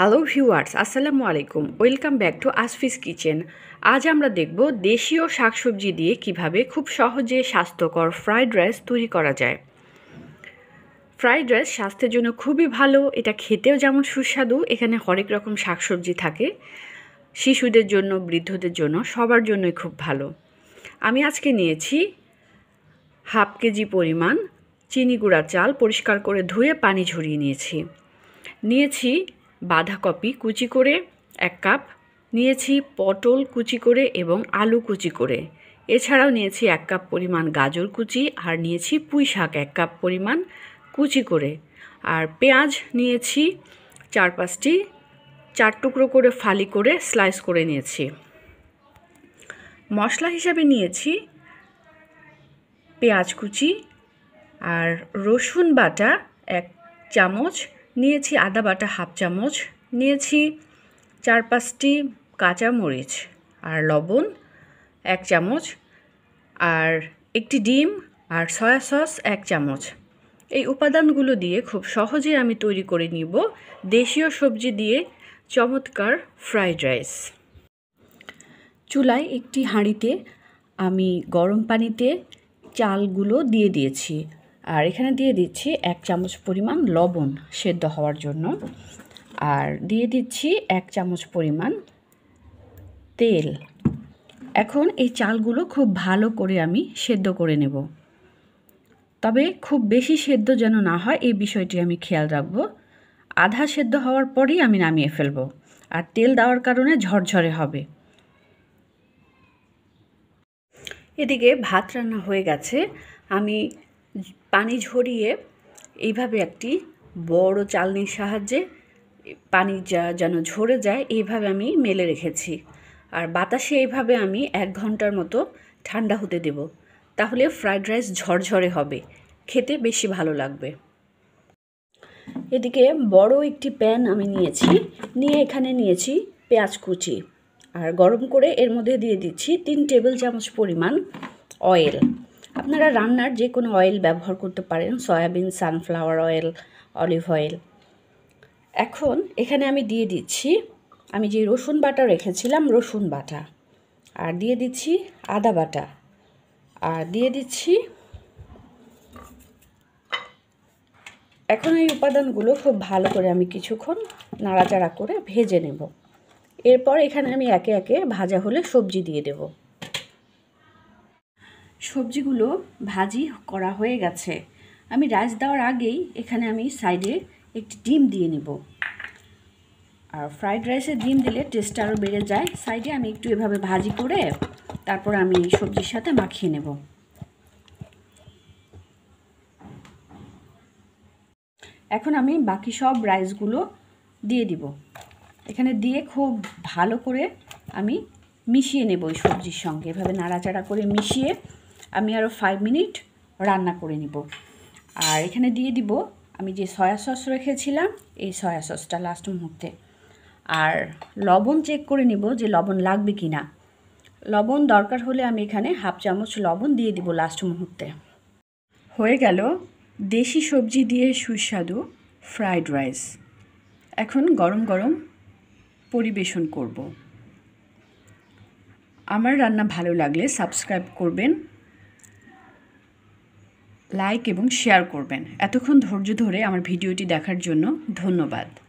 Hello viewers আসসালামু আলাইকুম। Welcome back to Asfi's kitchen আজ আমরা দেখব দেশীয় শাকসবজি দিয়ে কীভাবে খুব সহজে স্বাস্থ্যকর ফ্রাইড রাইস তৈরি করা যায়। ফ্রাইড রাইস স্বাস্থ্যের জন্য খুবই ভালো, এটা খেতেও যেমন সুস্বাদু, এখানে হরেক রকম শাকসবজি থাকে। শিশুদের জন্য, বৃদ্ধদের জন্য, সবার জন্যই খুব ভালো। আমি আজকে নিয়েছি হাফ কেজি পরিমাণ চিনি গুঁড়া চাল, পরিষ্কার করে ধুয়ে পানি ঝরিয়ে নিয়েছি। নিয়েছি বাঁধাকপি কুচি করে এক কাপ, নিয়েছি পটল কুচি করে এবং আলু কুচি করে। এছাড়াও নিয়েছি এক কাপ পরিমাণ গাজর কুচি আর নিয়েছি পুঁই শাক এক কাপ পরিমাণ কুচি করে। আর পেঁয়াজ নিয়েছি চার পাঁচটি, চার টুকরো করে ফালি করে স্লাইস করে নিয়েছি। মশলা হিসাবে নিয়েছি পেঁয়াজ কুচি আর রসুন বাটা এক চামচ নিয়েছি আদা বাটা হাফ চামচ, নিয়েছি চার পাঁচটি কাঁচামরিচ আর লবণ এক চামচ আর একটি ডিম আর সয়া সস এক চামচ। এই উপাদানগুলো দিয়ে খুব সহজে আমি তৈরি করে নিব দেশীয় সবজি দিয়ে চমৎকার ফ্রাইড রাইস। চুলায় একটি হাঁড়িতে আমি গরম পানিতে চালগুলো দিয়ে দিয়েছি। আর এখানে দিয়ে দিচ্ছি এক চামচ পরিমাণ লবণ সেদ্ধ হওয়ার জন্য। আর দিয়ে দিচ্ছি এক চামচ পরিমাণ তেল। এখন এই চালগুলো খুব ভালো করে আমি সেদ্ধ করে নেব। তবে খুব বেশি সেদ্ধ যেন না হয়, এই বিষয়টি আমি খেয়াল রাখব। আধা সেদ্ধ হওয়ার পরেই আমি নামিয়ে ফেলব। আর তেল দেওয়ার কারণে ঝরঝরে হবে। এদিকে ভাত রান্না হয়ে গেছে। আমি পানি ঝরিয়ে এইভাবে একটি বড় চালনির সাহায্যে পানি যা যেন ঝরে যায়, এইভাবে আমি মেলে রেখেছি। আর বাতাসে এইভাবে আমি এক ঘণ্টার মতো ঠান্ডা হতে দেব। তাহলে ফ্রাইড রাইস ঝরঝরে হবে। খেতে বেশি ভালো লাগবে। এদিকে বড় একটি প্যান আমি নিয়েছি। নিয়ে এখানে নিয়েছি পেঁয়াজ কুচি। আর গরম করে এর মধ্যে দিয়ে দিচ্ছি তিন টেবিল চামচ পরিমাণ অয়েল। আপনারা রান্নার যে কোনো অয়েল ব্যবহার করতে পারেন, soybean sunflower oil olive oil এখন এখানে আমি দিয়ে দিচ্ছি, আমি যে রসুন বাটা রেখেছিলাম, রসুন বাটা। আর দিয়ে দিচ্ছি আদা বাটা। আর দিয়ে দিচ্ছি এখন এই উপাদানগুলো খুব ভালো করে আমি কিছুক্ষণ নাড়াচাড়া করে ভেজে নেব। এরপর এখানে আমি একে একে ভাজা হলে সবজি দিয়ে দেব। সবজিগুলো ভাজি করা হয়ে গেছে। আমি রাইস দেওয়ার আগেই এখানে আমি সাইডে একটি ডিম দিয়ে নেব। আর ফ্রাইড রাইসে ডিম দিলে টেস্টটা আরও বেড়ে যায়। সাইডে আমি একটু এভাবে ভাজি করে তারপর আমি সবজির সাথে মাখিয়ে নেব। এখন আমি বাকি সব রাইসগুলো দিয়ে দিব। এখানে দিয়ে খুব ভালো করে আমি মিশিয়ে নেব ওই সবজির সঙ্গে। এভাবে নাড়াচাড়া করে মিশিয়ে আমি আরও ফাইভ মিনিট রান্না করে নিব। আর এখানে দিয়ে দিব, আমি যে সয়া সস রেখেছিলাম, এই সয়া সসটা লাস্ট মুহূর্তে। আর লবণ চেক করে নিব যে লবণ লাগবে কি না লবণ দরকার হলে আমি এখানে হাফ চামচ লবণ দিয়ে দিব লাস্ট মুহূর্তে। হয়ে গেল দেশি সবজি দিয়ে সুস্বাদু ফ্রাইড রাইস এখন গরম গরম পরিবেশন করব। আমার রান্না ভালো লাগলে সাবস্ক্রাইব করবেন। লাইক এবং শেয়ার করবেন। এতক্ষণ ধৈর্য ধরে আমার ভিডিওটি দেখার জন্য ধন্যবাদ।